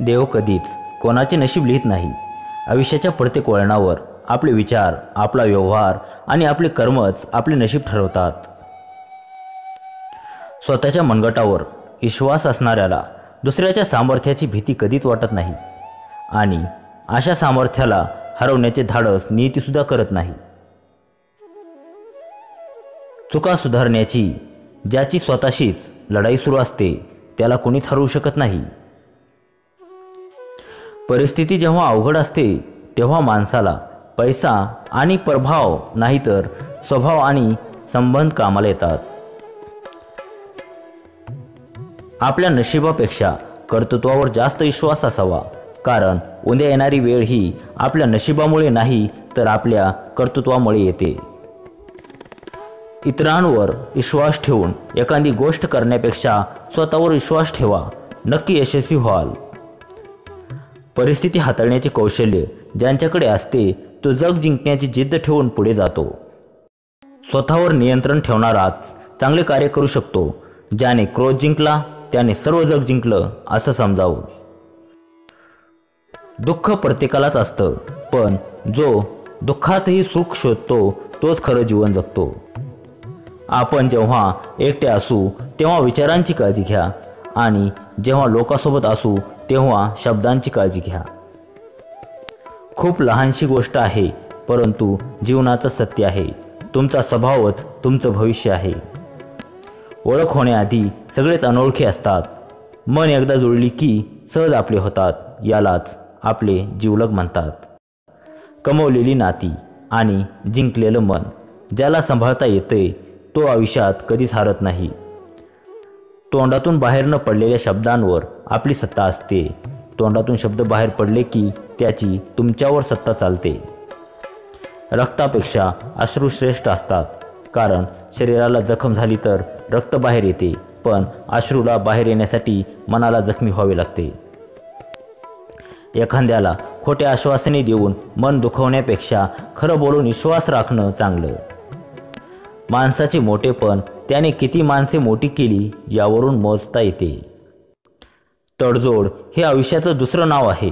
देव कधीच कोणाचे नशीब लिहित नाही. आयुष्याच्या प्रत्येक वळणावर आपले विचार आपला व्यवहार आणि आपले कर्मच आपले नशीब ठरवतात. स्वतःच्या मनगटावर विश्वास असणाऱ्याला दुसऱ्याच्या सामर्थ्याची भीती कधीच वाटत नाही आणि अशा सामर्थ्याला हरवण्याचे धाडस नियतीसुद्धा करत नाही. चुका सुधारण्याची ज्याची स्वतःशीच लढाई सुरू असते त्याला कोणीच हरवू शकत नाही. परिस्थिती जेव्हा अवघड असते तेव्हा माणसाला पैसा आणि प्रभाव नाहीतर स्वभाव आणि संबंध कामाला येतात. आपल्या नशिबापेक्षा कर्तृत्वावर जास्त विश्वास असावा. कारण उद्या येणारी वेळ ही आपल्या नशिबामुळे नाही तर आपल्या कर्तृत्वामुळे येते. इतरांवर विश्वास ठेवून एखादी गोष्ट करण्यापेक्षा स्वतःवर विश्वास ठेवा. नक्की यशस्वी व्हाल. परिस्थिती हाताळण्याचे कौशल्य ज्यांच्याकडे असते तो जग जिंकण्याची जिद्द ठेवून पुढे जातो. स्वतःवर नियंत्रण ठेवणाराच चांगले कार्य करू शकतो. ज्याने क्रोध जिंकला त्याने सर्व जग जिंकलं असं समजावं. दुःख प्रत्येकालाच असतं पण जो दुःखातही सुख शोधतो तोच खरं जीवन जगतो. आपण जेव्हा एकटे असू तेव्हा विचारांची काळजी घ्या आणि जेव्हा लोकांसोबत असू तेव्हा शब्दांची काळजी घ्या. खूप लहानशी गोष्ट आहे परंतु जीवनाचं सत्य आहे. तुमचा स्वभावच तुमचं भविष्य आहे. ओळख होण्याआधी सगळेच अनोळखी असतात. मन एकदा जुळली की सहज आपले होतात यालाच आपले जीवलग म्हणतात. कमवलेली नाती आणि जिंकलेलं मन ज्याला सांभाळता येते तो आयुष्यात कधीच हारत नाही. तोंडातून बाहेर न पडलेल्या शब्दांवर आपली सत्ता असते. तोंडातून शब्द बाहेर पडले की त्याची तुमच्यावर सत्ता चालते. रक्तापेक्षा अश्रू श्रेष्ठ असतात. कारण शरीराला जखम झाली तर रक्त बाहेर येते पण अश्रूला बाहेर येण्यासाठी मनाला जखमी व्हावे लागते. एखाद्याला खोटे आश्वासने देऊन मन दुखवण्यापेक्षा खरं बोलून विश्वास राखणं चांगलं. माणसाचे मोठेपण त्याने किती माणसे मोठी केली यावरून मोजता येते. तडजोड हे आयुष्याचं दुसरं नाव आहे.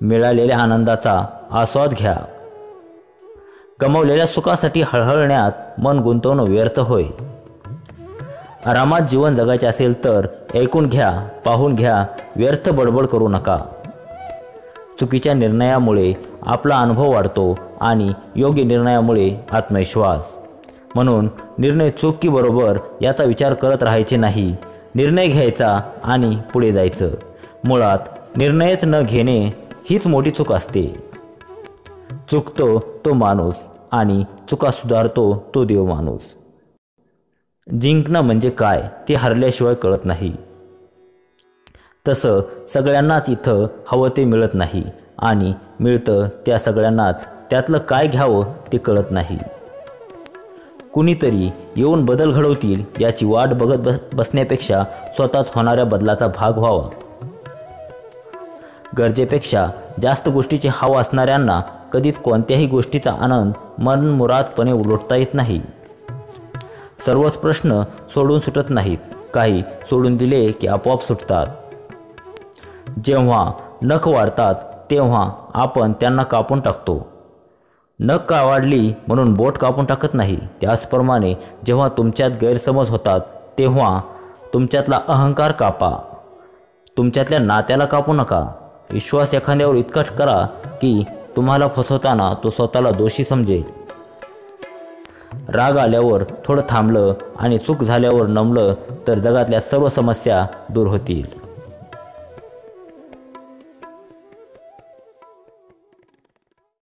मिळालेल्या आनंदाचा आस्वाद घ्या. गमावलेल्या सुखासाठी हळहळण्यात मन गुंतवणं व्यर्थ होय. आरामात जीवन जगायचे असेल तर ऐकून घ्या पाहून घ्या व्यर्थ बडबड करू नका. चुकीच्या निर्णयामुळे आपला अनुभव वाढतो आणि योग्य निर्णयामुळे आत्मविश्वास. म्हणून निर्णय चूक की बरोबर याचा विचार करत राहायचे नाही. निर्णय घ्यायचा आणि पुढे जायचं. मुळात निर्णयच न घेणे हीच मोठी चूक असते. चुकतो तो माणूस आणि चुका सुधारतो तो देव माणूस. जिंकणं म्हणजे काय ते हरल्याशिवाय कळत नाही. तसं सगळ्यांनाच इथं हवं ते मिळत नाही आणि मिळतं त्या सगळ्यांनाच त्यातलं काय घ्यावं ते कळत नाही. कुणीतरी येऊन बदल घडवतील याची वाट बघत बस बसण्यापेक्षा स्वतःच होणाऱ्या बदलाचा भाग व्हावा. गरजेपेक्षा जास्त गोष्टीची हाव असणाऱ्यांना कधीच कोणत्याही गोष्टीचा आनंद मनमुरादपणे उलटता येत नाही. सर्वच प्रश्न सोडून सुटत नाहीत. काही सोडून दिले की आपोआप सुटतात. जेव्हा नख वाढतात तेव्हा आपण त्यांना कापून टाकतो. नख का वाढली म्हणून बोट कापून टाकत नाही. त्याचप्रमाणे जेव्हा तुमच्यात गैरसमज होतात तेव्हा तुमच्यातला अहंकार कापा. तुमच्यातल्या नात्याला कापू नका. विश्वास एखाद्यावर इतका करा की तुम्हाला फसवताना तो स्वतःला दोषी समजेल. राग आल्यावर थोडं थांबलं आणि चूक झाल्यावर नमलं तर जगातल्या सर्व समस्या दूर होतील.